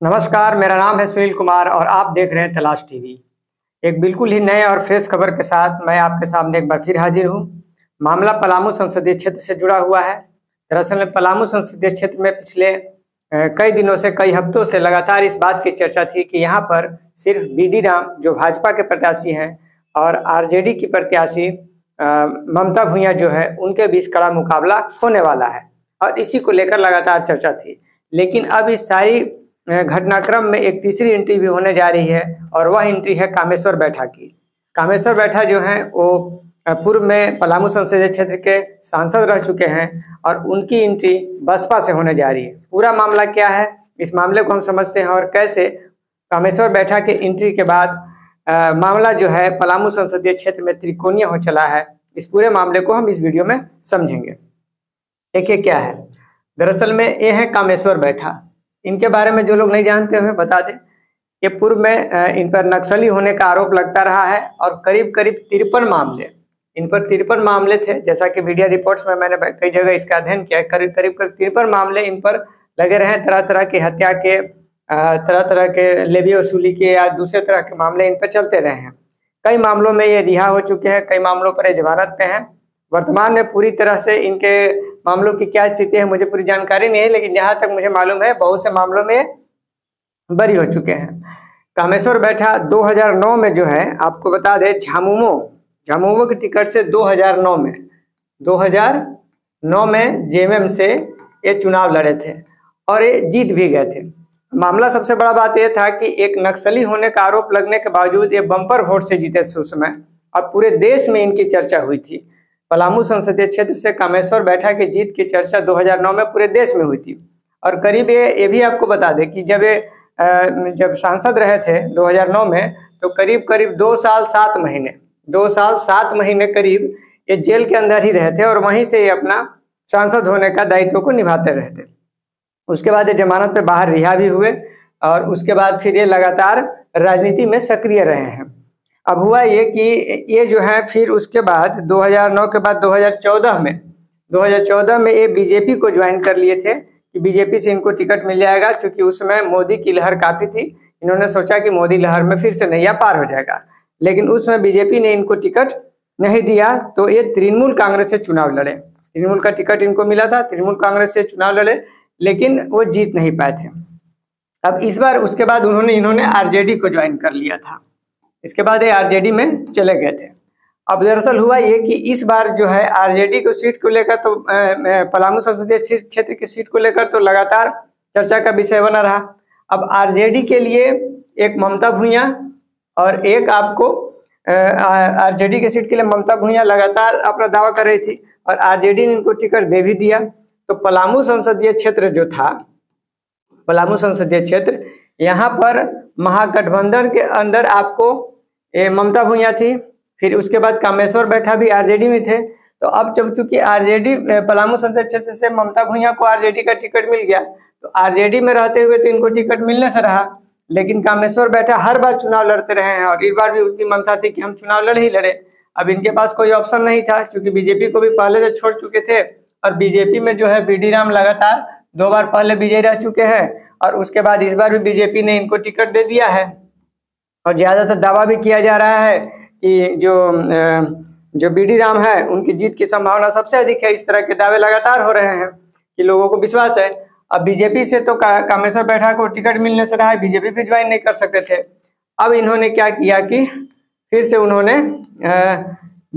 नमस्कार, मेरा नाम है सुनील कुमार और आप देख रहे हैं तलाश टीवी। एक बिल्कुल ही नए और फ्रेश खबर के साथ मैं आपके सामने एक बार फिर हाजिर हूँ। मामला पलामू संसदीय क्षेत्र से जुड़ा हुआ है। दरअसल पलामू संसदीय क्षेत्र में पिछले कई दिनों से, कई हफ्तों से लगातार इस बात की चर्चा थी कि यहाँ पर सिर्फ़ बी राम, जो भाजपा के प्रत्याशी हैं, और आरजेडी की प्रत्याशी ममता भूया जो है, उनके बीच कड़ा मुकाबला होने वाला है। और इसी को लेकर लगातार चर्चा थी। लेकिन अब इस सारी घटनाक्रम में एक तीसरी एंट्री भी होने जा रही है और वह एंट्री है कामेश्वर बैठा की। कामेश्वर बैठा जो है वो पूर्व में पलामू संसदीय क्षेत्र के सांसद रह चुके हैं और उनकी एंट्री बसपा से होने जा रही है। पूरा मामला क्या है? इस मामले को हम समझते हैं और कैसे कामेश्वर बैठा के एंट्री के बाद आ, मामला जो है पलामू संसदीय क्षेत्र में त्रिकोणीय हो चला है। इस पूरे मामले को हम इस वीडियो में समझेंगे। देखिए क्या है। दरअसल में ये है कामेश्वर बैठा। इनके बारे में जो लोग नहीं जानते हुए बता दें। कि पूर्व में इन पर नक्सली होने का आरोप लगता रहा है और करीब करीब तिरपन मामले, इन पर तिरपन मामले थे। जैसा कि मीडिया रिपोर्ट्स में मैंने कई जगह इसका अध्ययन किया करीब करीब करीब तिरपन मामले इन पर लगे रहे तरह तरह की हत्या के तरह तरह के लेबी वसूली के या दूसरे तरह के मामले इन पर चलते रहे हैं। कई मामलों में ये रिहा हो चुके हैं, कई मामलों पर जमानत पे हैं। वर्तमान में पूरी तरह से इनके मामलों की क्या स्थिति है, मुझे पूरी जानकारी नहीं है, लेकिन जहाँ तक मुझे मालूम है, बहुत से मामलों में बरी हो चुके हैं। कामेश्वर बैठा 2009 में जो है, आपको बता दे, झामुमो झामुमो की टिकट से 2009 में 2009 में जेएमएम से ये चुनाव लड़े थे और ये जीत भी गए थे। मामला सबसे बड़ा बात यह था कि एक नक्सली होने का आरोप लगने के बावजूद ये बम्पर वोट से जीते थे उस समय और पूरे देश में इनकी चर्चा हुई थी। पलामू संसदीय क्षेत्र से कामेश्वर बैठा की जीत की चर्चा 2009 में पूरे देश में हुई थी। और करीब ये ये भी आपको बता दें कि जब ये जब सांसद रहे थे 2009 में तो करीब करीब दो साल सात महीने, दो साल सात महीने करीब ये जेल के अंदर ही रहे थे और वहीं से ये अपना सांसद होने का दायित्व को निभाते रहे थे। उसके बाद ये जमानत पे बाहर रिहा भी हुए और उसके बाद फिर ये लगातार राजनीति में सक्रिय रहे हैं। अब हुआ ये कि ये जो है फिर उसके बाद 2009 के बाद 2014 में 2014 में ये बीजेपी को ज्वाइन कर लिए थे कि बीजेपी से इनको टिकट मिल जाएगा क्योंकि उस समय मोदी की लहर काफ़ी थी। इन्होंने सोचा कि मोदी लहर में फिर से नैया पार हो जाएगा, लेकिन उस समय बीजेपी ने इनको टिकट नहीं दिया तो ये तृणमूल कांग्रेस से चुनाव लड़े। तृणमूल का टिकट इनको मिला था, तृणमूल कांग्रेस से चुनाव लड़े, लेकिन वो जीत नहीं पाए थे। अब इस बार उसके बाद उन्होंने, इन्होंने आरजेडी को ज्वाइन कर लिया था। इसके बाद ये आरजेडी में चले गए थे। अब दरअसल हुआ ये कि इस बार जो है आरजेडी को सीट को लेकर तो पलामू संसदीय क्षेत्र की सीट को लेकर तो लगातार चर्चा का विषय बना रहा। अब आरजेडी के लिए एक ममता भूया और एक आपको आरजेडी के सीट के लिए ममता भूया लगातार अपना दावा कर रही थी और आरजेडी ने इनको टिकट दे भी दिया। तो पलामू संसदीय क्षेत्र जो था, पलामू संसदीय क्षेत्र, यहाँ पर महागठबंधन के अंदर आपको ममता भूया थी, फिर उसके बाद कामेश्वर बैठा भी आरजेडी में थे। तो अब जब चूँकि आरजेडी पलामू संसद क्षेत्र से ममता भूया को आरजेडी का टिकट मिल गया तो आरजेडी में रहते हुए तो इनको टिकट मिलने से रहा। लेकिन कामेश्वर बैठा, हर बार चुनाव लड़ते रहे हैं और इस बार भी उनकी मंशा थी कि हम चुनाव लड़ ही लड़े। अब इनके पास कोई ऑप्शन नहीं था, क्योंकि बीजेपी को भी पहले से छोड़ चुके थे और बीजेपी में जो है बी राम लगातार दो बार पहले विजय रह चुके हैं और उसके बाद इस बार भी बीजेपी ने इनको टिकट दे दिया है। और ज़्यादातर दावा भी किया जा रहा है कि जो जो बी डी राम है, उनकी जीत की संभावना सबसे अधिक है। इस तरह के दावे लगातार हो रहे हैं कि लोगों को विश्वास है। अब बीजेपी से तो कामेश्वर बैठा को टिकट मिलने से रहा है बीजेपी भी ज्वाइन नहीं कर सकते थे। अब इन्होंने क्या किया कि फिर से उन्होंने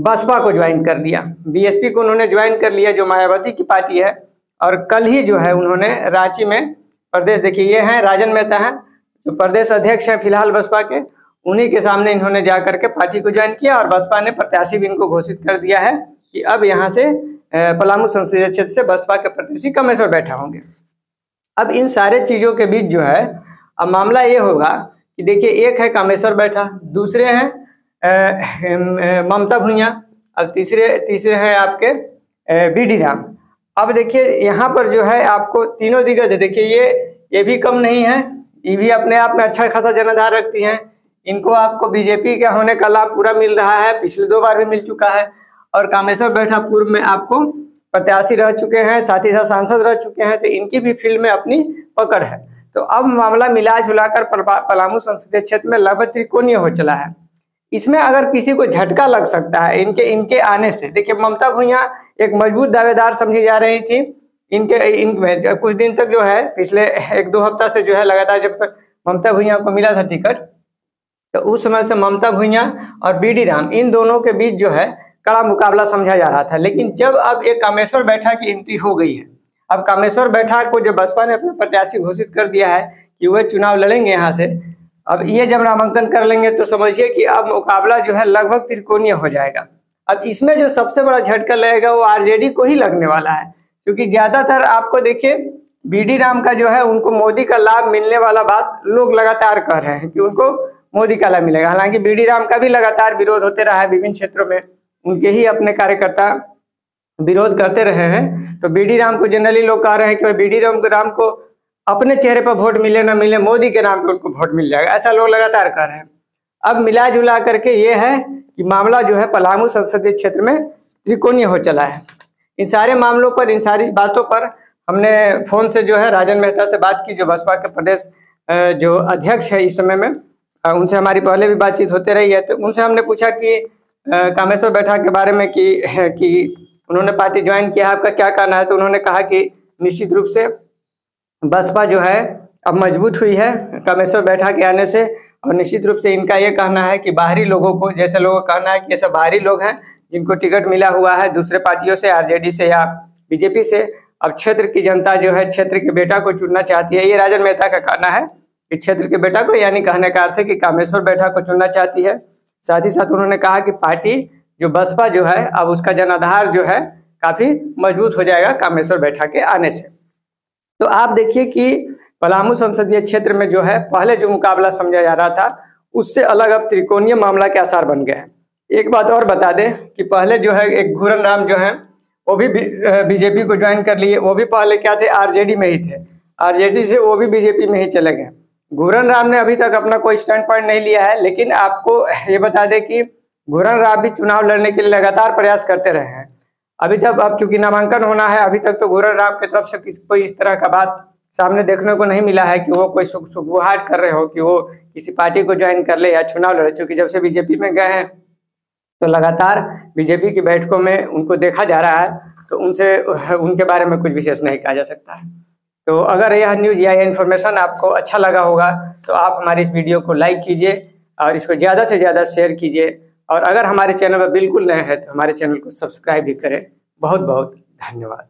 बसपा को ज्वाइन कर लिया। बीएसपी को उन्होंने ज्वाइन कर लिया, जो मायावती की पार्टी है। और कल ही जो है, उन्होंने रांची में प्रदेश, देखिए ये हैं, राजन मेहता हैं, जो प्रदेश अध्यक्ष हैं फ़िलहाल बसपा के। उन्हीं के सामने इन्होंने जा करके पार्टी को ज्वाइन किया और बसपा ने प्रत्याशी भी इनको घोषित कर दिया है कि अब यहाँ से पलामू संसदीय क्षेत्र से बसपा के प्रत्याशी कमेश्वर बैठा होंगे। अब इन सारे चीज़ों के बीच जो है, अब मामला ये होगा कि देखिए, एक है कामेश्वर बैठा, दूसरे हैं ममता भुइया, अब तीसरे तीसरे हैं आपके बी डी राम। अब देखिए, यहाँ पर जो है आपको तीनों दिग्गज, देखिए ये ये भी कम नहीं है, ये भी अपने आप में अच्छा खासा जनाधार रखती हैं इनको आपको बीजेपी के होने का लाभ पूरा मिल रहा है, पिछले दो बार भी मिल चुका है। और कामेश्वर बैठा पूर्व में आपको प्रत्याशी रह चुके हैं, साथ ही साथ सांसद रह चुके हैं तो इनकी भी फ़ील्ड में अपनी पकड़ है। तो अब मामला मिला जुलाकर पलामू संसदीय क्षेत्र में लगभग त्रिकोणीय हो चला है। इसमें अगर किसी को झटका लग सकता है, इनके इनके आने से, देखिए ममता भूया एक मज़बूत दावेदार समझी जा रही थी। इनके इनमें कुछ दिन तक जो है, पिछले एक दो हफ़्ता से जो है लगातार जब तक ममता भूया को मिला था टिकट तो उस समय से ममता भूया और बी डी राम, इन दोनों के बीच जो है कड़ा मुकाबला समझा जा रहा था। लेकिन जब अब एक कामेश्वर बैठा की एंट्री हो गई है, अब कामेश्वर बैठा को जब बसपा ने अपना प्रत्याशी घोषित कर दिया है कि वह चुनाव लड़ेंगे यहाँ से, अब ये जब नामांकन कर लेंगे तो समझिए कि अब मुकाबला जो है लगभग त्रिकोणीय हो जाएगा। अब इसमें जो सबसे बड़ा झटका लगेगा वो आरजेडी को ही लगने वाला है, क्योंकि ज़्यादातर आपको देखिए बीडी राम का जो है उनको मोदी का लाभ मिलने वाला बात लोग लगातार कह रहे हैं कि उनको मोदी का लाभ मिलेगा। हालाँकि बीडी राम का भी लगातार विरोध होते रहा है विभिन्न क्षेत्रों में। उनके ही अपने कार्यकर्ता विरोध करते रहे हैं। तो बीडी राम को जनरली लोग कह रहे हैं कि बीडी राम राम को अपने चेहरे पर वोट मिले ना मिले, मोदी के नाम पे उनको वोट मिल जाएगा। ऐसा लोग लगातार कर रहे हैं। अब मिला जुला करके ये है कि मामला जो है पलामू संसदीय क्षेत्र में त्रिकोणीय हो चला है। इन सारे मामलों पर, इन सारी बातों पर हमने फ़ोन से जो है राजन मेहता से बात की, जो बसपा के प्रदेश जो अध्यक्ष है इस समय में। उनसे हमारी पहले भी बातचीत होते रही है। तो उनसे हमने पूछा कि कामेश्वर बैठा के बारे में कि कि उन्होंने पार्टी ज्वाइन किया है, आपका क्या कहना है? तो उन्होंने कहा कि निश्चित रूप से बसपा जो है, अब मज़बूत हुई है, कामेश्वर बैठा के आने से। और निश्चित रूप से इनका ये कहना है कि बाहरी लोगों को, जैसे लोगों का कहना है कि ये सब बाहरी लोग हैं, जिनको टिकट मिला हुआ है दूसरे पार्टियों से, आरजेडी से या बीजेपी से। अब क्षेत्र की जनता जो है, क्षेत्र के बेटा को चुनना चाहती है। ये राजन मेहता का कहना है। क्षेत्र के बेटा को यानी कहने का अर्थ है कि कामेश्वर बैठा को चुनना चाहती है। साथ ही साथ उन्होंने कहा कि पार्टी जो बसपा जो है, अब उसका जनाधार जो है, काफ़ी मज़बूत हो जाएगा कामेश्वर बैठा के आने से। तो आप देखिए कि पलामू संसदीय क्षेत्र में जो है, पहले जो मुकाबला समझा जा रहा था, उससे अलग अब त्रिकोणीय मामला के आसार बन गए हैं। एक बात और बता दें कि पहले जो है, एक घूरन राम जो है, वो भी बीजेपी को ज्वाइन कर लिए। वो भी पहले क्या थे? आरजेडी में ही थे। आरजेडी से वो भी बीजेपी में ही चले गए। घूरन राम ने अभी तक अपना कोई स्टैंड पॉइंट नहीं लिया है, लेकिन आपको ये बता दें कि घूरन राम भी चुनाव लड़ने के लिए लगातार प्रयास करते रहे हैं। अभी तक अब चूँकि नामांकन होना है, अभी तक तो घूरन राम की तरफ़ से किसी कोई इस तरह का बात सामने देखने को नहीं मिला है कि वो कोई सुख सुखबुहाट कर रहे हो, कि वो किसी पार्टी को ज्वाइन कर ले या चुनाव लड़े। चूँकि जब से बीजेपी में गए हैं तो लगातार बीजेपी की बैठकों में उनको देखा जा रहा है तो उनसे उनके बारे में कुछ विशेष नहीं कहा जा सकता। है तो अगर यह न्यूज़ या इन्फॉर्मेशन आपको अच्छा लगा होगा तो आप हमारी इस वीडियो को लाइक कीजिए और इसको ज़्यादा से ज़्यादा शेयर कीजिए। और अगर हमारे चैनल पर बिल्कुल नए हैं तो हमारे चैनल को सब्सक्राइब भी करें। बहुत बहुत धन्यवाद।